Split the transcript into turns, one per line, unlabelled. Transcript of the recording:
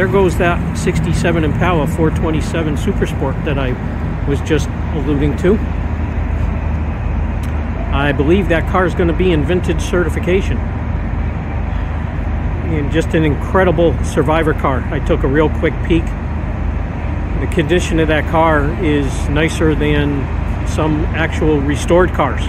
there goes that 67 Impala 427 Super Sport that I was just alluding to. I believe that car is going to be in vintage certification. And just an incredible survivor car. I took a real quick peek. The condition of that car is nicer than some actual restored cars.